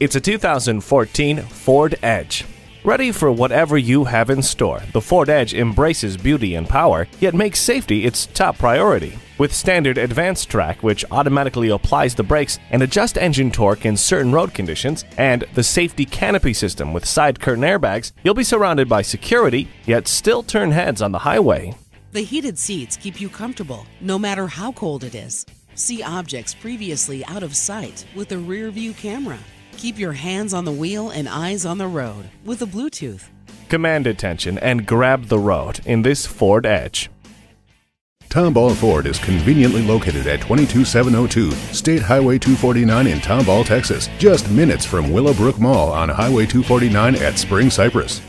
It's a 2014 Ford Edge. Ready for whatever you have in store, the Ford Edge embraces beauty and power, yet makes safety its top priority. With standard AdvanceTrac, which automatically applies the brakes and adjusts engine torque in certain road conditions, and the safety canopy system with side curtain airbags, you'll be surrounded by security, yet still turn heads on the highway. The heated seats keep you comfortable no matter how cold it is. See objects previously out of sight with a rear view camera. Keep your hands on the wheel and eyes on the road with a Bluetooth. Command attention and grab the road in this Ford Edge. Tomball Ford is conveniently located at 22702 State Highway 249 in Tomball, Texas, just minutes from Willowbrook Mall on Highway 249 at Spring Cypress.